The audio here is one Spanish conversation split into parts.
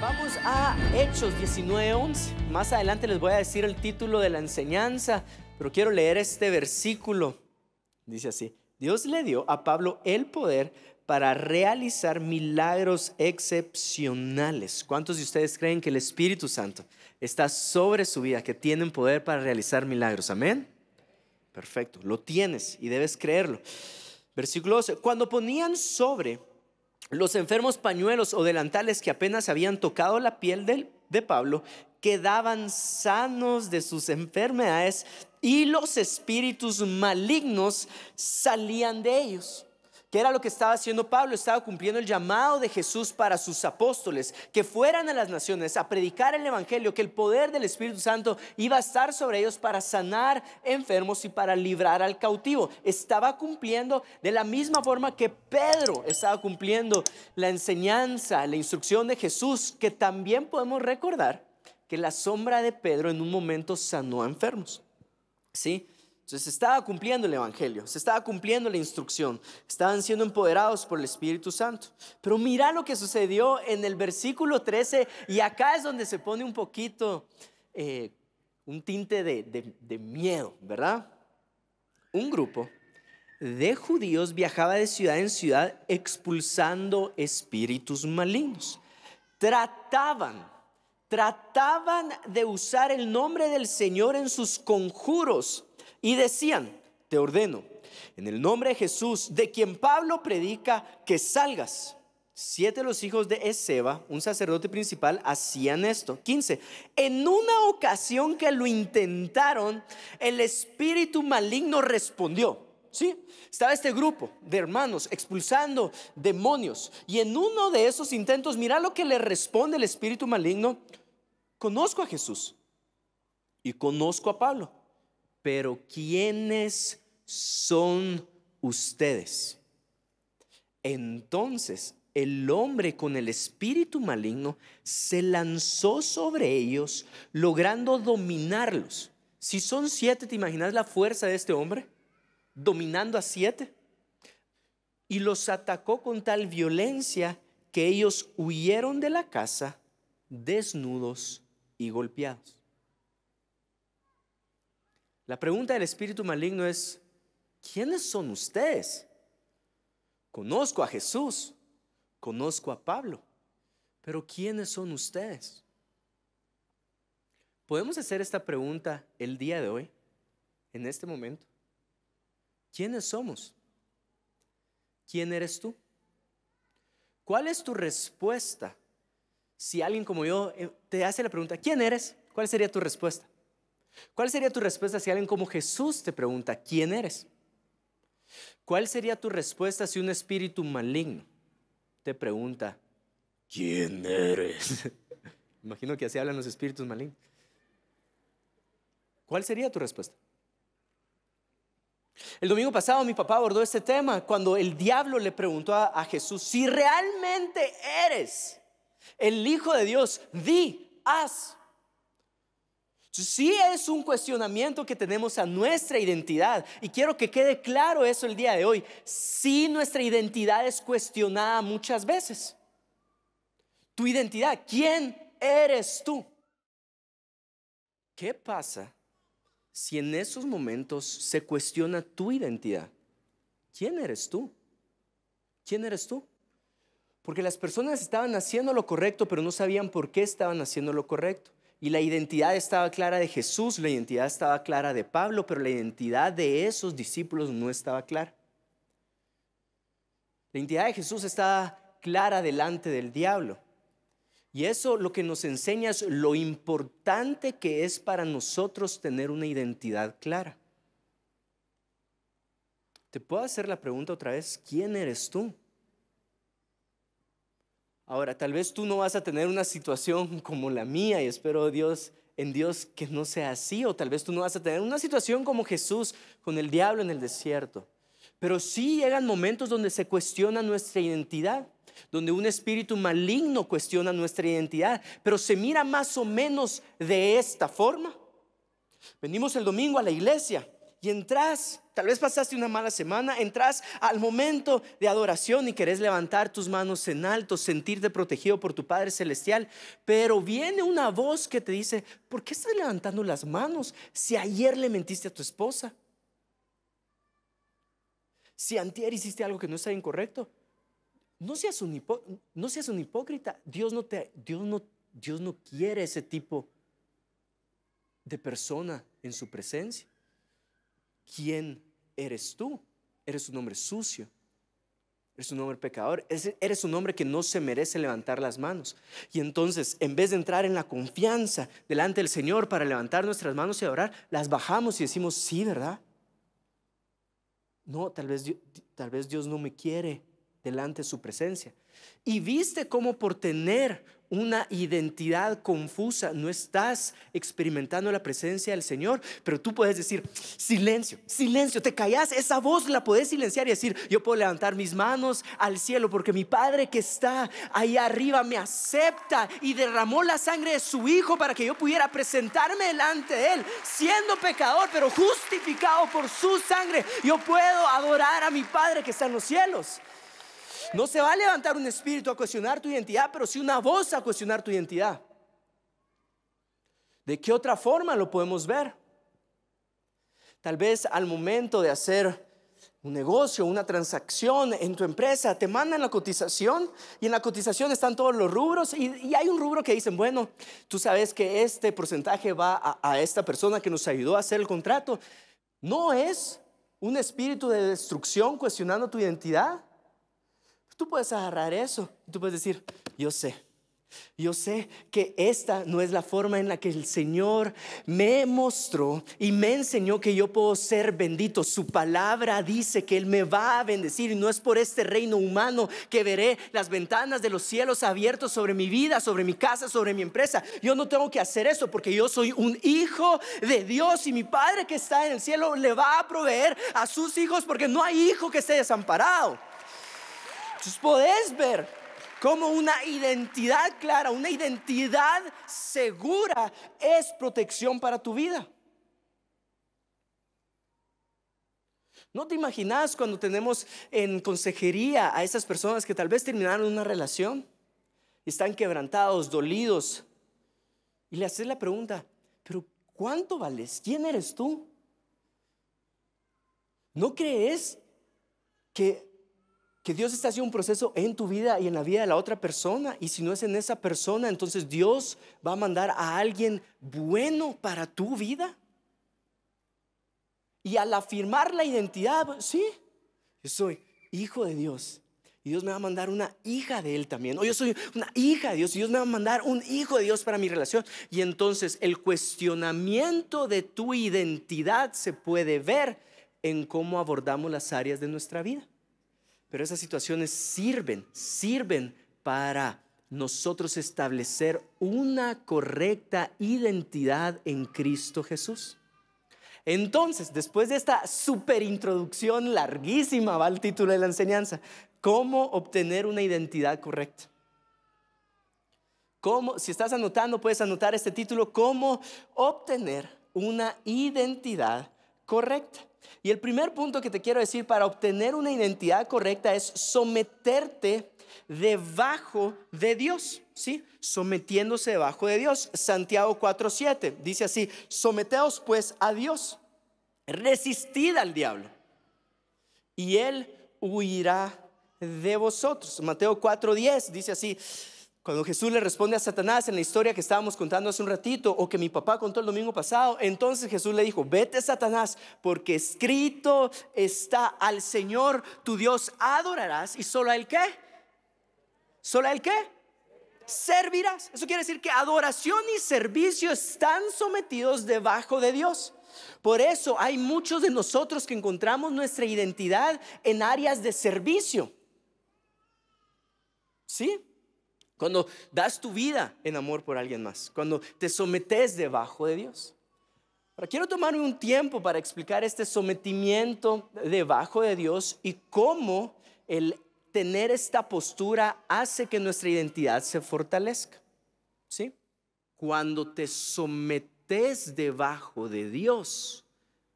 Vamos a Hechos 19:11. Más adelante les voy a decir el título de la enseñanza, pero quiero leer este versículo. Dice así, Dios le dio a Pablo el poder para realizar milagros excepcionales. ¿Cuántos de ustedes creen que el Espíritu Santo está sobre su vida, que tienen poder para realizar milagros? Amén. Perfecto, lo tienes y debes creerlo. Versículo 12, cuando ponían sobre los enfermos pañuelos o delantales que apenas habían tocado la piel de, de Pablo quedaban sanos de sus enfermedades y los espíritus malignos salían de ellos. ¿Qué era lo que estaba haciendo Pablo? Estaba cumpliendo el llamado de Jesús para sus apóstoles, que fueran a las naciones a predicar el Evangelio, que el poder del Espíritu Santo iba a estar sobre ellos para sanar enfermos y para librar al cautivo. Estaba cumpliendo de la misma forma que Pedro estaba cumpliendo la enseñanza, la instrucción de Jesús, que también podemos recordar que la sombra de Pedro en un momento sanó a enfermos. ¿Sí? Entonces se estaba cumpliendo el Evangelio, se estaba cumpliendo la instrucción, estaban siendo empoderados por el Espíritu Santo. Pero mira lo que sucedió en el versículo 13 y acá es donde se pone un poquito, eh, un tinte de, de miedo, ¿verdad? Un grupo de judíos viajaba de ciudad en ciudad expulsando espíritus malignos. Trataban, trataban de usar el nombre del Señor en sus conjuros y decían, te ordeno, en el nombre de Jesús, de quien Pablo predica, que salgas. Siete de los hijos de Ezeba, un sacerdote principal, hacían esto. 15. En una ocasión que lo intentaron, el espíritu maligno respondió. ¿Sí? Estaba este grupo de hermanos expulsando demonios. Y en uno de esos intentos, mira lo que le responde el espíritu maligno. Conozco a Jesús y conozco a Pablo pero ¿quiénes son ustedes? Entonces el hombre con el espíritu maligno se lanzó sobre ellos, logrando dominarlos. Si son siete, ¿te imaginas la fuerza de este hombre? Dominando a siete. Y los atacó con tal violencia que ellos huyeron de la casa desnudos y golpeados. La pregunta del espíritu maligno es, ¿quiénes son ustedes? Conozco a Jesús, conozco a Pablo, pero ¿quiénes son ustedes? ¿Podemos hacer esta pregunta el día de hoy, en este momento? ¿Quiénes somos? ¿Quién eres tú? ¿Cuál es tu respuesta? Si alguien como yo eh, te hace la pregunta, ¿quién eres? ¿Cuál sería tu respuesta? ¿Cuál sería tu respuesta si alguien como Jesús te pregunta, ¿quién eres? ¿Cuál sería tu respuesta si un espíritu maligno te pregunta, ¿quién eres? Imagino que así hablan los espíritus malignos. ¿Cuál sería tu respuesta? El domingo pasado mi papá abordó este tema cuando el diablo le preguntó a, a Jesús, si realmente eres el Hijo de Dios, di, haz. Sí es un cuestionamiento que tenemos a nuestra identidad y quiero que quede claro eso el día de hoy. Sí nuestra identidad es cuestionada muchas veces. Tu identidad, ¿quién eres tú? ¿Qué pasa si en esos momentos se cuestiona tu identidad? ¿Quién eres tú? ¿Quién eres tú? Porque las personas estaban haciendo lo correcto, pero no sabían por qué estaban haciendo lo correcto. Y la identidad estaba clara de Jesús, la identidad estaba clara de Pablo, pero la identidad de esos discípulos no estaba clara. La identidad de Jesús estaba clara delante del diablo. Y eso lo que nos enseña es lo importante que es para nosotros tener una identidad clara. Te puedo hacer la pregunta otra vez, ¿quién eres tú? Ahora, tal vez tú no vas a tener una situación como la mía y espero Dios en Dios que no sea así, o tal vez tú no vas a tener una situación como Jesús con el diablo en el desierto. Pero sí llegan momentos donde se cuestiona nuestra identidad, donde un espíritu maligno cuestiona nuestra identidad, pero se mira más o menos de esta forma. Venimos el domingo a la iglesia y entras, tal vez pasaste una mala semana, entras al momento de adoración y querés levantar tus manos en alto, sentirte protegido por tu Padre Celestial, pero viene una voz que te dice, ¿por qué estás levantando las manos si ayer le mentiste a tu esposa? Si antier hiciste algo que no está incorrecto, no seas un, no seas un hipócrita. Dios no, te, Dios, no, Dios no quiere ese tipo de persona en su presencia. ¿Quién eres tú? Eres un hombre sucio. Eres un hombre pecador. Eres un hombre que no se merece levantar las manos. Y entonces, en vez de entrar en la confianza delante del Señor para levantar nuestras manos y adorar, las bajamos y decimos, sí, ¿verdad? No, tal vez, tal vez Dios no me quiere delante de su presencia. Y viste cómo por tener una identidad confusa, no estás experimentando la presencia del Señor, pero tú puedes decir, silencio, silencio, te callas, esa voz la puedes silenciar y decir, yo puedo levantar mis manos al cielo porque mi Padre que está ahí arriba me acepta y derramó la sangre de su Hijo para que yo pudiera presentarme delante de Él, siendo pecador, pero justificado por su sangre, yo puedo adorar a mi Padre que está en los cielos. No se va a levantar un espíritu a cuestionar tu identidad, pero sí una voz a cuestionar tu identidad. ¿De qué otra forma lo podemos ver? Tal vez al momento de hacer un negocio, una transacción en tu empresa, te mandan la cotización y en la cotización están todos los rubros y, hay un rubro que dicen, bueno, tú sabes que este porcentaje va a, a esta persona que nos ayudó a hacer el contrato. No es un espíritu de destrucción cuestionando tu identidad. Tú puedes agarrar eso, tú puedes decir, yo sé, yo sé que esta no es la forma en la que el Señor me mostró y me enseñó que yo puedo ser bendito. Su palabra dice que Él me va a bendecir y no es por este reino humano que veré las ventanas de los cielos abiertos sobre mi vida, sobre mi casa, sobre mi empresa. Yo no tengo que hacer eso porque yo soy un hijo de Dios y mi Padre que está en el cielo le va a proveer a sus hijos porque no hay hijo que esté desamparado. Entonces podés ver cómo una identidad clara, una identidad segura es protección para tu vida. ¿No te imaginas cuando tenemos en consejería a esas personas que tal vez terminaron una relación están quebrantados, dolidos? Y le haces la pregunta, pero ¿cuánto vales? ¿Quién eres tú? ¿No crees que que Dios está haciendo un proceso en tu vida y en la vida de la otra persona. Y si no es en esa persona, entonces Dios va a mandar a alguien bueno para tu vida. Y al afirmar la identidad, sí, yo soy hijo de Dios. Y Dios me va a mandar una hija de Él también. O yo soy una hija de Dios y Dios me va a mandar un hijo de Dios para mi relación. Y entonces el cuestionamiento de tu identidad se puede ver en cómo abordamos las áreas de nuestra vida. Pero esas situaciones sirven, sirven para nosotros establecer una correcta identidad en Cristo Jesús. Entonces, después de esta super introducción larguísima, va el título de la enseñanza, ¿cómo obtener una identidad correcta? ¿Cómo, si estás anotando, puedes anotar este título, ¿cómo obtener una identidad correcta? Y el primer punto que te quiero decir para obtener una identidad correcta es someterte debajo de Dios, ¿sí? Sometiéndose debajo de Dios. Santiago 4:7 dice así, someteos pues a Dios, resistid al diablo y él huirá de vosotros. Mateo 4:10 dice así, cuando Jesús le responde a Satanás en la historia que estábamos contando hace un ratito o que mi papá contó el domingo pasado, entonces Jesús le dijo, vete Satanás, porque escrito está al Señor tu Dios adorarás y solo a él qué? ¿Solo a él qué? Servirás. Eso quiere decir que adoración y servicio están sometidos debajo de Dios. Por eso hay muchos de nosotros que encontramos nuestra identidad en áreas de servicio. ¿Sí? Cuando das tu vida en amor por alguien más. Cuando te sometes debajo de Dios. Ahora quiero tomarme un tiempo para explicar este sometimiento debajo de Dios y cómo el tener esta postura hace que nuestra identidad se fortalezca. ¿Sí? Cuando te sometes debajo de Dios,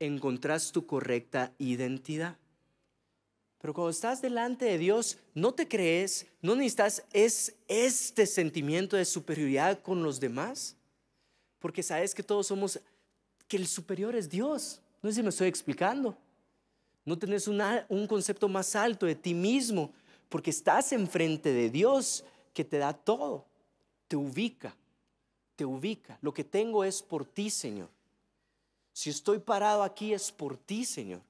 encontrás tu correcta identidad. Pero cuando estás delante de Dios, no te crees, no necesitas es este sentimiento de superioridad con los demás, porque sabes que todos somos, que el superior es Dios. No sé si me estoy explicando. No tenés un concepto más alto de ti mismo, porque estás enfrente de Dios que te da todo, te ubica, te ubica. Lo que tengo es por ti, Señor. Si estoy parado aquí es por ti, Señor.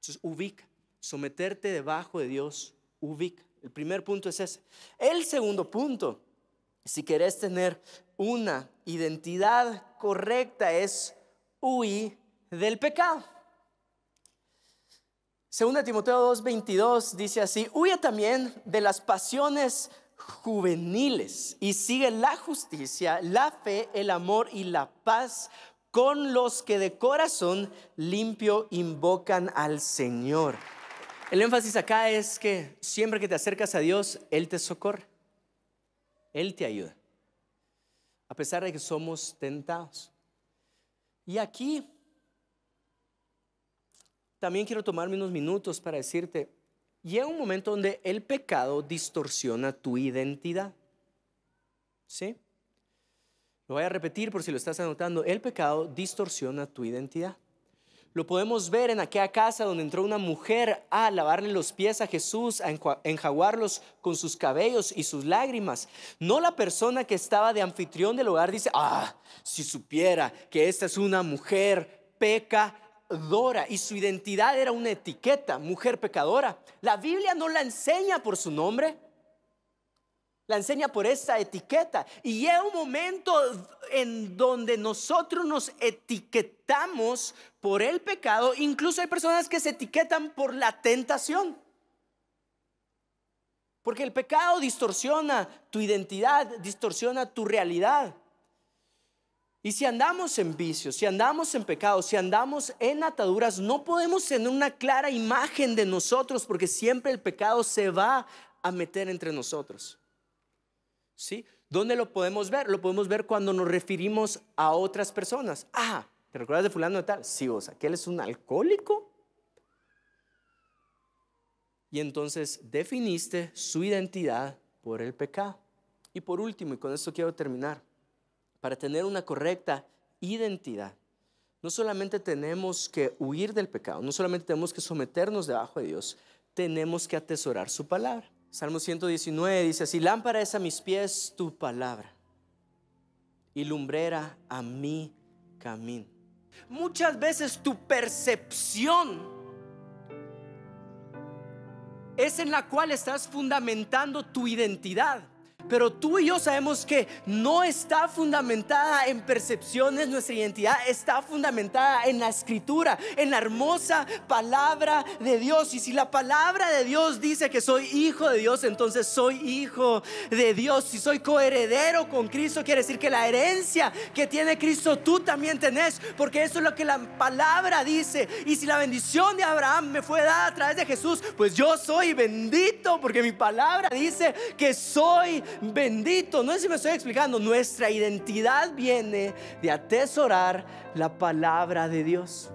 Entonces, ubica. Someterte debajo de Dios, ubica. El primer punto es ese. El segundo punto, si querés tener una identidad correcta, es huir del pecado. Segunda Timoteo 2:22 dice así, huye también de las pasiones juveniles y sigue la justicia, la fe, el amor y la paz con los que de corazón limpio invocan al Señor. El énfasis acá es que siempre que te acercas a Dios, Él te socorre, Él te ayuda, a pesar de que somos tentados. Y aquí también quiero tomarme unos minutos para decirte, llega un momento donde el pecado distorsiona tu identidad. ¿Sí? Lo voy a repetir por si lo estás anotando. El pecado distorsiona tu identidad. Lo podemos ver en aquella casa donde entró una mujer a lavarle los pies a Jesús, a enjaguarlos con sus cabellos y sus lágrimas. No la persona que estaba de anfitrión del hogar dice, ah, si supiera que esta es una mujer pecadora y su identidad era una etiqueta, mujer pecadora. La Biblia no la enseña por su nombre la enseña por esta etiqueta. Y llega un momento en donde nosotros nos etiquetamos por el pecado. Incluso hay personas que se etiquetan por la tentación. Porque el pecado distorsiona tu identidad, distorsiona tu realidad. Y si andamos en vicios, si andamos en pecado, si andamos en ataduras, no podemos tener una clara imagen de nosotros porque siempre el pecado se va a meter entre nosotros. ¿Sí? ¿Dónde lo podemos ver? Lo podemos ver cuando nos referimos a otras personas. Ah, ¿te recuerdas de fulano de tal? Sí, que él es un alcohólico. Y entonces definiste su identidad por el pecado. Y por último, y con esto quiero terminar, para tener una correcta identidad, no solamente tenemos que huir del pecado, no solamente tenemos que someternos debajo de Dios, tenemos que atesorar su palabra. Salmo 119 dice así, lámpara es a mis pies tu palabra y lumbrera a mi camino. Muchas veces tu percepción es en la cual estás fundamentando tu identidad. Pero tú y yo sabemos que no está fundamentada en percepciones, nuestra identidad está fundamentada en la escritura, en la hermosa palabra de Dios. Y si la palabra de Dios dice que soy hijo de Dios, entonces soy hijo de Dios. Si soy coheredero con Cristo, quiere decir que la herencia que tiene Cristo tú también tenés, porque eso es lo que la palabra dice. Y si la bendición de Abraham me fue dada a través de Jesús, pues yo soy bendito, porque mi palabra dice que soy bendito. No sé si me estoy explicando. Nuestra identidad viene de atesorar la palabra de Dios.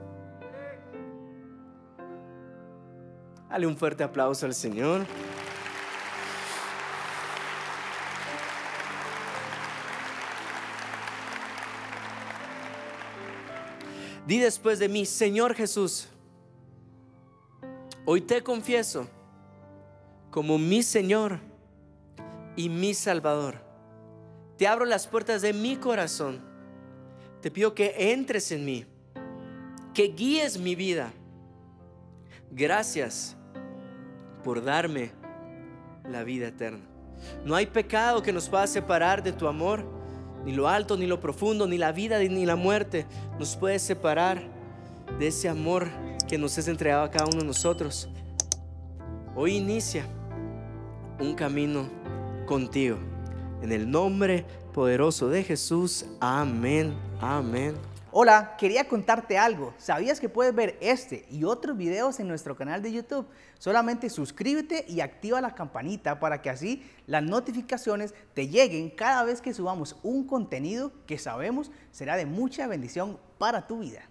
Dale un fuerte aplauso al Señor. Di después de mí, Señor Jesús, hoy te confieso como mi Señor y mi Salvador. Te abro las puertas de mi corazón. Te pido que entres en mí, que guíes mi vida. Gracias por darme la vida eterna. No hay pecado que nos pueda separar de tu amor, ni lo alto, ni lo profundo, ni la vida, ni la muerte nos puede separar de ese amor que nos es entregado a cada uno de nosotros. Hoy inicia un camino contigo. En el nombre poderoso de Jesús, amén, amén. Hola, quería contarte algo. ¿Sabías que puedes ver este y otros videos en nuestro canal de YouTube? Solamente suscríbete y activa la campanita para que así las notificaciones te lleguen cada vez que subamos un contenido que sabemos será de mucha bendición para tu vida.